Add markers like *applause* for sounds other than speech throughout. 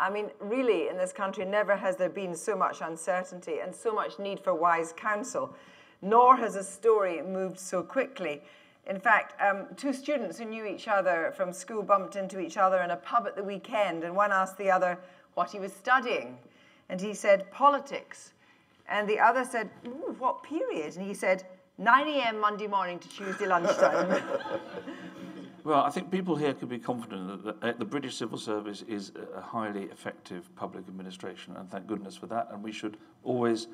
I mean, really, in this country, never has there been so much uncertainty and so much need for wise counsel, nor has a story moved so quickly. In fact, um, two students who knew each other from school bumped into each other in a pub at the weekend, and one asked the other what he was studying. And he said, politics. And the other said, what period? And he said, 9 a.m. Monday morning to Tuesday lunchtime. *laughs* *laughs* well, I think people here can be confident that the, uh, the, British civil service is a highly effective public administration, and thank goodness for that. And we should always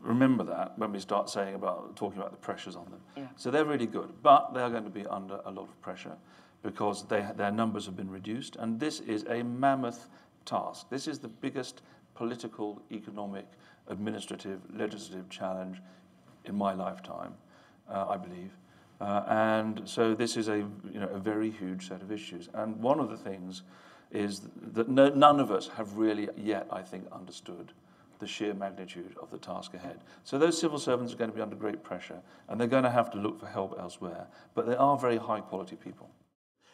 remember that when we start saying about talking about the pressures on them. Yeah. So they're really good, but they are going to be under a lot of pressure because they, their numbers have been reduced, and this is a mammoth task. This is the biggest political, economic, administrative, legislative challenge in my lifetime, uh, I believe. Uh, and so this is a, you know, a very huge set of issues. And one of the things is that no, none of us have really yet, I think, understood the sheer magnitude of the task ahead. So those civil servants are going to be under great pressure, and they're going to have to look for help elsewhere. But they are very high quality people.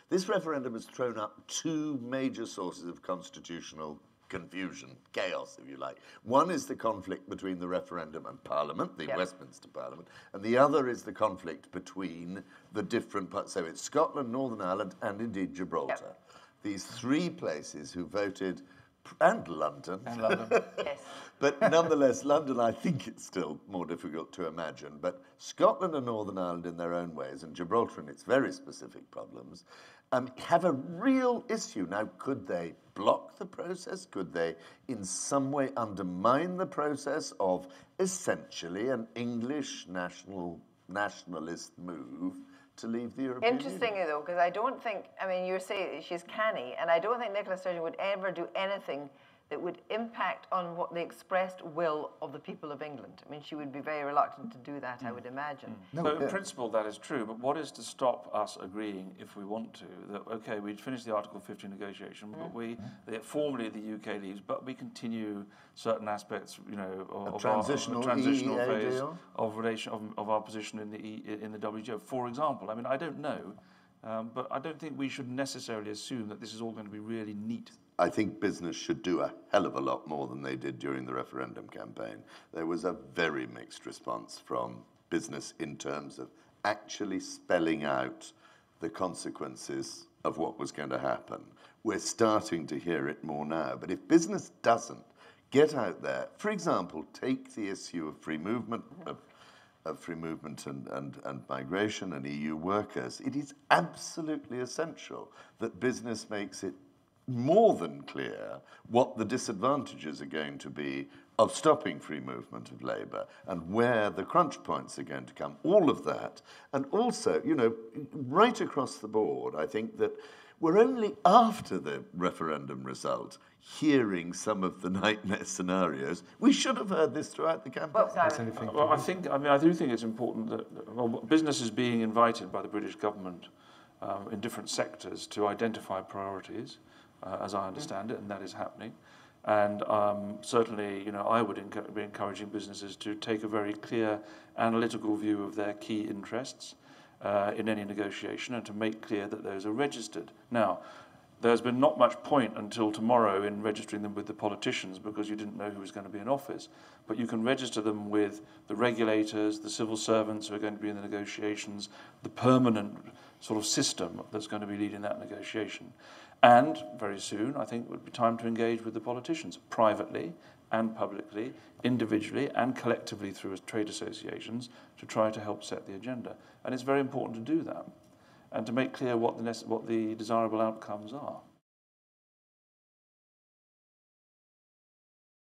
This referendum has thrown up two major sources of constitutional confusion, chaos, if you like. One is the conflict between the referendum and Parliament, the yep. Westminster Parliament, and the other is the conflict between the different parts. So it's Scotland, Northern Ireland, and indeed Gibraltar. Yep. These three places who voted and London. And London. *laughs* yes. But nonetheless, London, I think it's still more difficult to imagine. But Scotland and Northern Ireland, in their own ways, and Gibraltar and its very specific problems, um, have a real issue. Now, could they block the process? Could they, in some way, undermine the process of essentially an English national nationalist move? To leave the European Interestingly, Union. though, because I don't think, I mean, you're saying she's canny, and I don't think Nicola Sturgeon would ever do anything that would impact on what the expressed will of the people of England. I mean, she would be very reluctant to do that, mm. I would imagine. Mm. No, so, in principle, that is true, but what is to stop us agreeing, if we want to, that, okay, we'd finish the Article 50 negotiation, mm. but we, mm. formally the UK leaves, but we continue certain aspects, you know, of, transitional, our, transitional EEA phase deal? of relation of, of our position in the, e, in the WTO, for example. I mean, I don't know, um, but I don't think we should necessarily assume that this is all going to be really neat I think business should do a hell of a lot more than they did during the referendum campaign. There was a very mixed response from business in terms of actually spelling out the consequences of what was going to happen. We're starting to hear it more now. But if business doesn't get out there, for example, take the issue of free movement, of, of free movement and, and, and migration and EU workers, it is absolutely essential that business makes it more than clear what the disadvantages are going to be of stopping free movement of labour and where the crunch points are going to come, all of that. And also, you know, right across the board, I think that we're only after the referendum result hearing some of the *laughs* nightmare scenarios. We should have heard this throughout the campaign. Well, well I think, I mean, I do think it's important that well, business is being invited by the British government um, in different sectors to identify priorities uh, as I understand it, and that is happening. And um, certainly, you know, I would be encouraging businesses to take a very clear analytical view of their key interests uh, in any negotiation and to make clear that those are registered. Now, there's been not much point until tomorrow in registering them with the politicians because you didn't know who was going to be in office. But you can register them with the regulators, the civil servants who are going to be in the negotiations, the permanent sort of system that's going to be leading that negotiation. And very soon, I think it would be time to engage with the politicians privately and publicly, individually and collectively through trade associations to try to help set the agenda. And it's very important to do that and to make clear what the, what the desirable outcomes are.